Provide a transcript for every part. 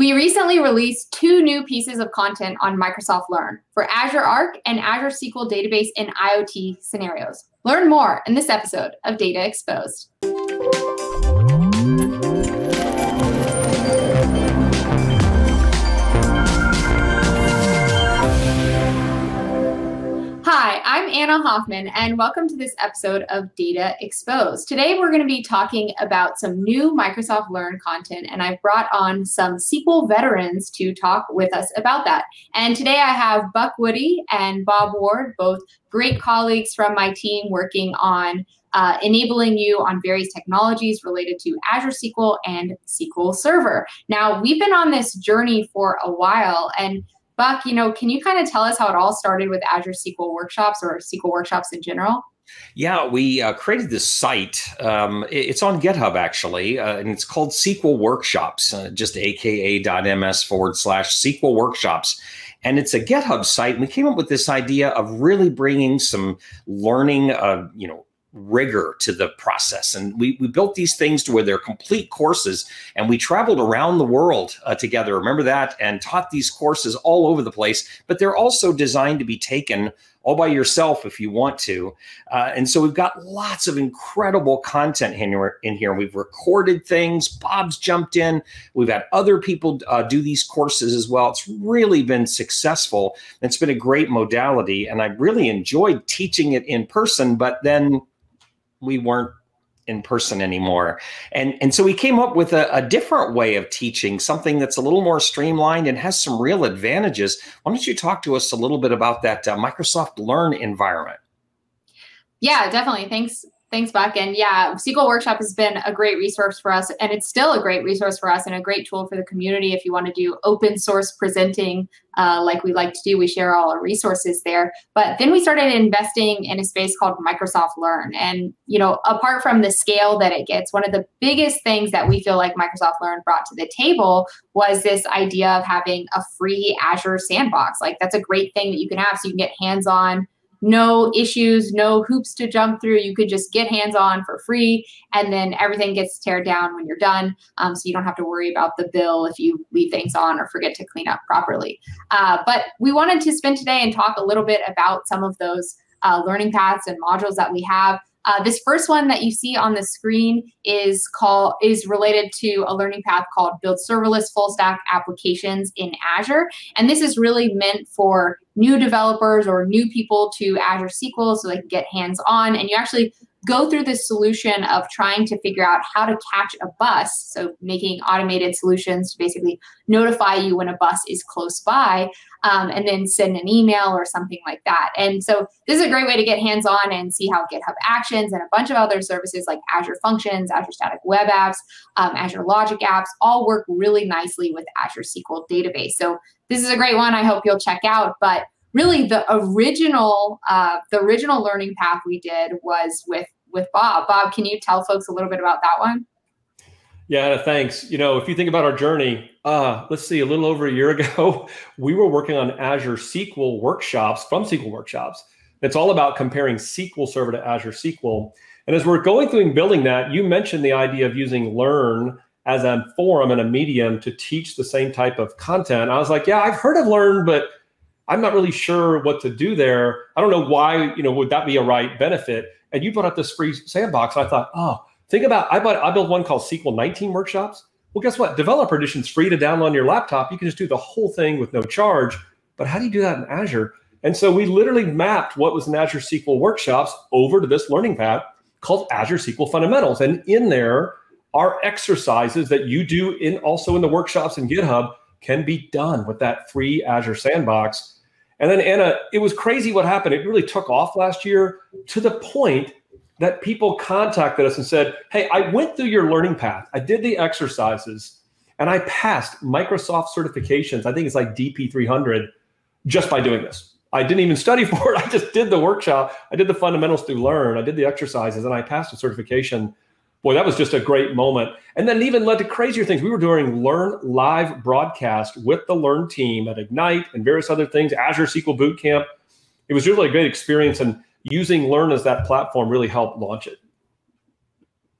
We recently released two new pieces of content on Microsoft Learn for Azure Arc and Azure SQL Database in IoT scenarios. Learn more in this episode of Data Exposed. I'm Anna Hoffman, and welcome to this episode of Data Exposed. Today, we're going to be talking about some new Microsoft Learn content, and I've brought on some SQL veterans to talk with us about that. And today, I have Buck Woody and Bob Ward, both great colleagues from my team working on uh, enabling you on various technologies related to Azure SQL and SQL Server. Now, we've been on this journey for a while, and Buck, you know, can you kind of tell us how it all started with Azure SQL Workshops or SQL Workshops in general? Yeah, we uh, created this site. Um, it's on GitHub actually, uh, and it's called SQL Workshops, uh, just aka.ms forward slash SQL Workshops. And it's a GitHub site. And we came up with this idea of really bringing some learning, uh, you know, rigor to the process. And we, we built these things to where they're complete courses and we traveled around the world uh, together. Remember that? And taught these courses all over the place, but they're also designed to be taken all by yourself if you want to. Uh, and so we've got lots of incredible content in here. In here. We've recorded things. Bob's jumped in. We've had other people uh, do these courses as well. It's really been successful. It's been a great modality. And I really enjoyed teaching it in person, but then we weren't in person anymore. And, and so we came up with a, a, different way of teaching, something that's a little more streamlined and has some real advantages. Why don't you talk to us a little bit about that uh, Microsoft Learn environment? Yeah, definitely. Thanks, Thanks, Buck. And yeah, SQL Workshop has been a great resource for us, and it's still a great resource for us and a great tool for the community. If you want to do open source presenting, uh, like we like to do, we share all our resources there. But then we started investing in a space called Microsoft Learn. And, you know, apart from the scale that it gets, one of the biggest things that we feel like Microsoft Learn brought to the table was this idea of having a free Azure sandbox. Like, that's a great thing that you can have so you can get hands on no issues, no hoops to jump through. You could just get hands on for free, and then everything gets teared down when you're done. Um, so you don't have to worry about the bill if you leave things on or forget to clean up properly. Uh, but we wanted to spend today and talk a little bit about some of those uh, learning paths and modules that we have. Uh, this first one that you see on the screen is called is related to a learning path called Build Serverless Full Stack Applications in Azure, and this is really meant for new developers or new people to Azure SQL so they can get hands on. And you actually go through this solution of trying to figure out how to catch a bus. So making automated solutions to basically notify you when a bus is close by um, and then send an email or something like that. And so this is a great way to get hands on and see how GitHub Actions and a bunch of other services like Azure Functions, Azure Static Web Apps, um, Azure Logic Apps all work really nicely with Azure SQL Database. So this is a great one. I hope you'll check out. But really, the original uh, the original learning path we did was with with Bob. Bob, can you tell folks a little bit about that one? Yeah, thanks. You know, if you think about our journey, uh, let's see, a little over a year ago, we were working on Azure SQL workshops from SQL Workshops. It's all about comparing SQL Server to Azure SQL. And as we're going through and building that, you mentioned the idea of using Learn as a forum and a medium to teach the same type of content. I was like, yeah, I've heard of Learn, but I'm not really sure what to do there. I don't know why, you know, would that be a right benefit? And you brought up this free sandbox. I thought, oh, think about I bought I built one called SQL 19 workshops. Well, guess what? Developer Edition is free to download on your laptop. You can just do the whole thing with no charge. But how do you do that in Azure? And so we literally mapped what was in Azure SQL workshops over to this learning path called Azure SQL Fundamentals. And in there, our exercises that you do in also in the workshops in GitHub can be done with that free Azure sandbox. And then Anna, it was crazy what happened. It really took off last year to the point that people contacted us and said, Hey, I went through your learning path. I did the exercises and I passed Microsoft certifications. I think it's like DP300 just by doing this. I didn't even study for it. I just did the workshop. I did the fundamentals through Learn. I did the exercises and I passed a certification boy, that was just a great moment. And then even led to crazier things. We were doing Learn live broadcast with the Learn team at Ignite and various other things, Azure SQL Bootcamp. It was really a great experience. And using Learn as that platform really helped launch it.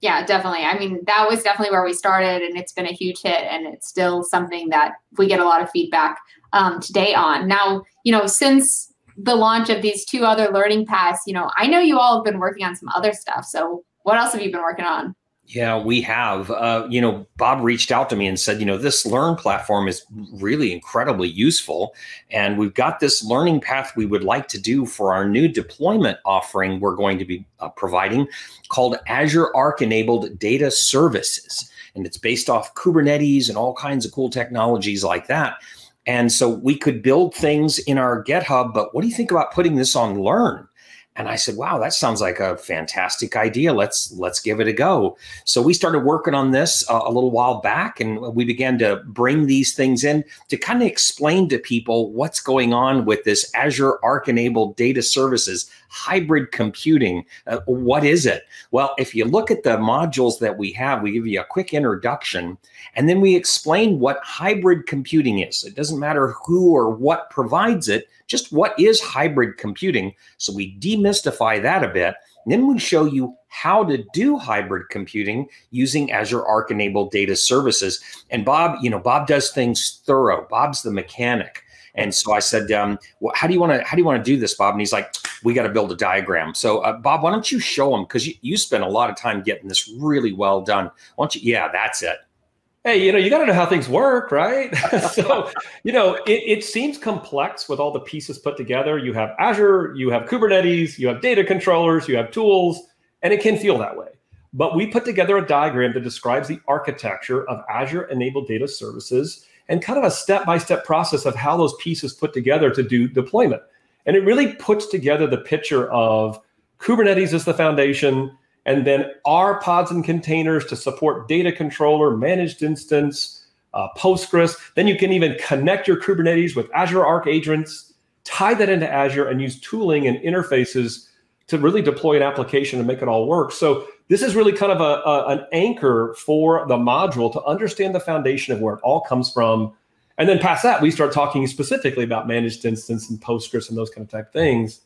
Yeah, definitely. I mean, that was definitely where we started, and it's been a huge hit, and it's still something that we get a lot of feedback um, today on. Now, you know, since the launch of these two other learning paths, you know, I know you all have been working on some other stuff. So, what else have you been working on? Yeah, we have. Uh, you know, Bob reached out to me and said, you know, this Learn platform is really incredibly useful. And we've got this learning path we would like to do for our new deployment offering we're going to be uh, providing called Azure Arc Enabled Data Services. And it's based off Kubernetes and all kinds of cool technologies like that. And so we could build things in our GitHub, but what do you think about putting this on Learn? And I said, "Wow, that sounds like a fantastic idea. Let's let's give it a go." So we started working on this uh, a little while back, and we began to bring these things in to kind of explain to people what's going on with this Azure Arc-enabled data services hybrid computing. Uh, what is it? Well, if you look at the modules that we have, we give you a quick introduction, and then we explain what hybrid computing is. It doesn't matter who or what provides it just what is hybrid computing. So we demystify that a bit. And then we show you how to do hybrid computing using Azure Arc enabled data services. And Bob, you know, Bob does things thorough. Bob's the mechanic. And so I said, um, well, how do you want to how do you want to do this, Bob? And he's like, we got to build a diagram. So uh, Bob, why don't you show him? Because you, you spent a lot of time getting this really well done. Why don't you? Yeah, that's it hey, you know, you got to know how things work, right? so, you know, it, it, seems complex with all the pieces put together. You have Azure, you have Kubernetes, you have data controllers, you have tools, and it can feel that way. But we put together a diagram that describes the architecture of Azure enabled data services and kind of a step by step process of how those pieces put together to do deployment. And it really puts together the picture of Kubernetes as the foundation and then our pods and containers to support data controller, managed instance, uh, Postgres. Then you can even connect your Kubernetes with Azure Arc agents, tie that into Azure, and use tooling and interfaces to really deploy an application and make it all work. So this is really kind of a, a, an anchor for the module to understand the foundation of where it all comes from. And then past that, we start talking specifically about managed instance and Postgres and those kind of type things.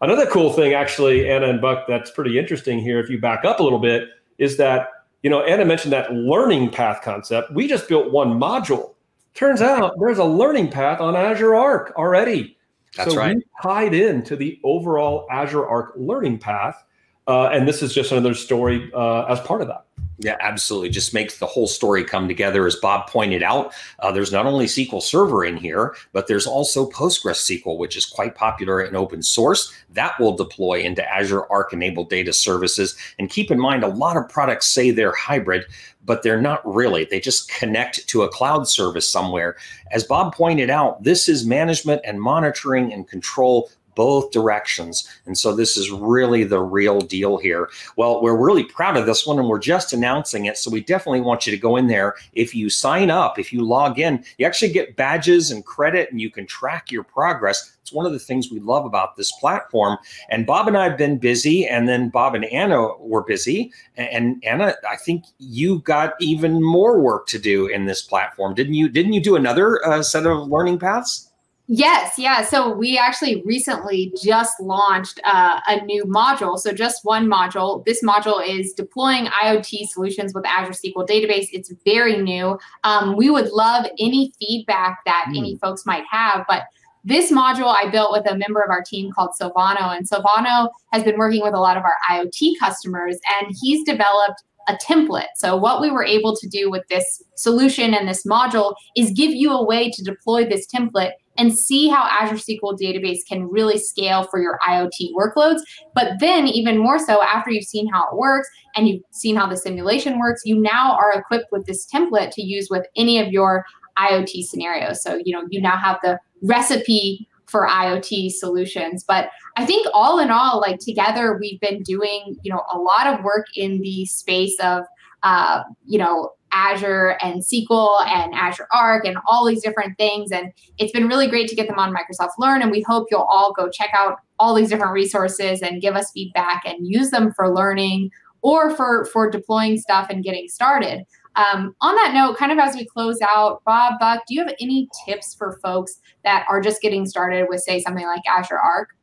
Another cool thing, actually, Anna and Buck, that's pretty interesting here. If you back up a little bit, is that you know Anna mentioned that learning path concept. We just built one module. Turns out there's a learning path on Azure Arc already. That's so right. We tied into the overall Azure Arc learning path, uh, and this is just another story uh, as part of that. Yeah, absolutely. Just makes the whole story come together. As Bob pointed out, uh, there's not only SQL Server in here, but there's also PostgreSQL, which is quite popular in open source. That will deploy into Azure Arc enabled data services. And keep in mind, a lot of products say they're hybrid, but they're not really. They just connect to a cloud service somewhere. As Bob pointed out, this is management and monitoring and control both directions. And so this is really the real deal here. Well, we're really proud of this one and we're just announcing it. So we definitely want you to go in there. If you sign up, if you log in, you actually get badges and credit and you can track your progress. It's one of the things we love about this platform. And Bob and I have been busy, and then Bob and Anna were busy. And Anna, I think you got even more work to do in this platform, didn't you? Didn't you do another uh, set of learning paths? Yes, yeah. So we actually recently just launched uh, a new module. So just one module. This module is deploying IoT solutions with Azure SQL Database. It's very new. Um, we would love any feedback that mm. any folks might have, but this module I built with a member of our team called Silvano, and Silvano has been working with a lot of our IoT customers, and he's developed a template. So what we were able to do with this solution and this module is give you a way to deploy this template and see how Azure SQL Database can really scale for your IoT workloads. But then, even more so, after you've seen how it works and you've seen how the simulation works, you now are equipped with this template to use with any of your IoT scenarios. So, you know, you now have the recipe for IoT solutions. But I think all in all, like together, we've been doing, you know, a lot of work in the space of, uh, you know, Azure and SQL and Azure Arc and all these different things. And it's been really great to get them on Microsoft Learn. And we hope you'll all go check out all these different resources and give us feedback and use them for learning or for, for deploying stuff and getting started. Um, on that note, kind of as we close out, Bob, Buck, do you have any tips for folks that are just getting started with, say, something like Azure Arc?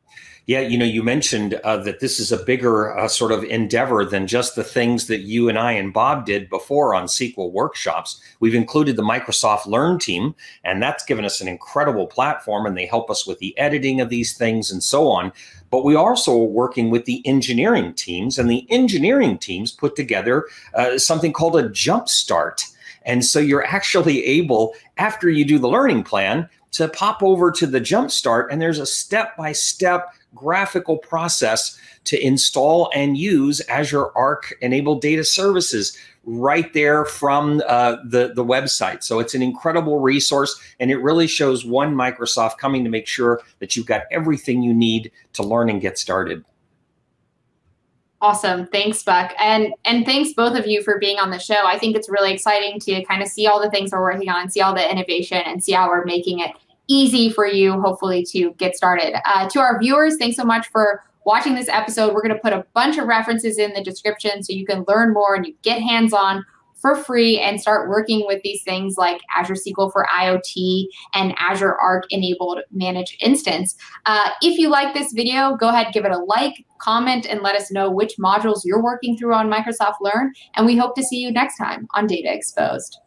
Yeah, you know, you mentioned uh, that this is a bigger uh, sort of endeavor than just the things that you and I and Bob did before on SQL workshops. We've included the Microsoft Learn team, and that's given us an incredible platform, and they help us with the editing of these things and so on. But we are also are working with the engineering teams, and the engineering teams put together uh, something called a Jumpstart. And so you're actually able, after you do the learning plan, to pop over to the Jumpstart, and there's a step by step graphical process to install and use Azure Arc enabled data services right there from uh, the, the website. So it's an incredible resource and it really shows one Microsoft coming to make sure that you've got everything you need to learn and get started. Awesome. Thanks, Buck. And and thanks both of you for being on the show. I think it's really exciting to kind of see all the things we're working on, see all the innovation and see how we're making it easy for you, hopefully, to get started. Uh, to our viewers, thanks so much for watching this episode. We're going to put a bunch of references in the description so you can learn more and you get hands on for free and start working with these things like Azure SQL for IoT and Azure Arc enabled managed instance. Uh, if you like this video, go ahead, give it a like, comment, and let us know which modules you're working through on Microsoft Learn. And we hope to see you next time on Data Exposed.